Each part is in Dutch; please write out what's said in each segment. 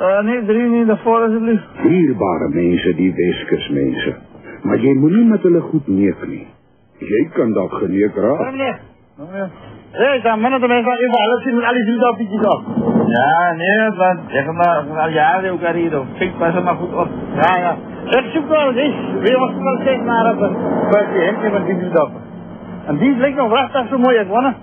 Uh, nee, drie niet, daarvoor alsjeblieft. Dierbare mensen, die weeskersmensen. Maar jy moet nie met hulle goed neek nie. Jy kan dat geneek raak. meneer? Oh, dan mannen de mensen even alles zien met alle zielen op die op. Ja, nee, man. Zeg maar, van al jaren ook al hier. Kijk, pas er maar goed op. Ja, ja. Ik zoek wel eens. Wie was wel naar op een buitje hemdje van die. En die lijkt nog prachtig zo mooi uit, mannen.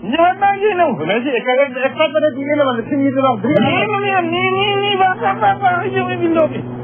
Ja, maar je nou. Mensen, ik, ik, ik vat me net niet in, want ik zie hier er nog drie. Nee, meneer, nee, nee, nee, wacht, wacht, wacht, wacht, loopt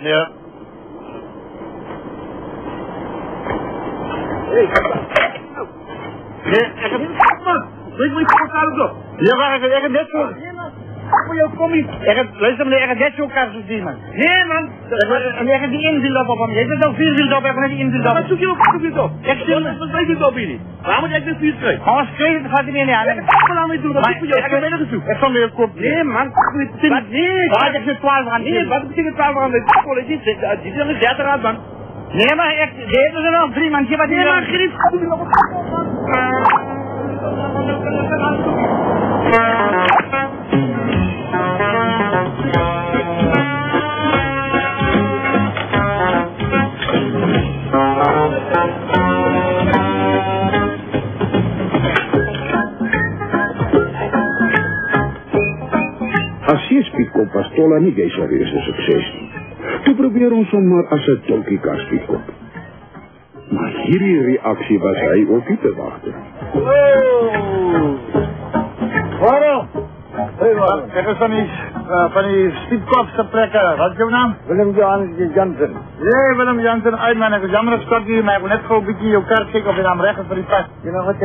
Yeah. Yeah, ik heb het net zo. Ik heb het net zo. Zo'n kaart gezien, man. Nee, man. Ik heb die inziel op van Je hebt al vier ziel op, ik heb net die inziel op. Wat zoek je op? Zoek je op? Ik het. Wat weet je op hier niet? Waarom moet ik dit vier schrijven? Gewoon schrijven, dat gaat hij niet aan. Ik heb het niet doen, dat is voor jou. Ik heb het gezoekt. Ik zal weer kop. Nee, man. Wat? Nee. Wat heb je 12 aan? Nee, wat betekent 12 aan? Dit is is een 30 aan, man. Nee, maar ik, deze zijn nog drie, man. Wat Nee, maar grief. As seespiekop was Tolla nie jy sal wees 'n sukses nie. Toe probeer ons hom maar as 'n donkie kaspiekop. Maar hierdie reaksie was hy ook nie te wagte. Waarom? Kijk eens van die, uh, van die stiepkopse plekken. Wat is jouw naam? Willem Johannes Jansen. Nee, Willem Jansen, uit man. Ik is jammer dat ik stort hier, maar ik wil net gewoon een beetje jouw kaart kijken of je naam recht is voor die pas. Je know wat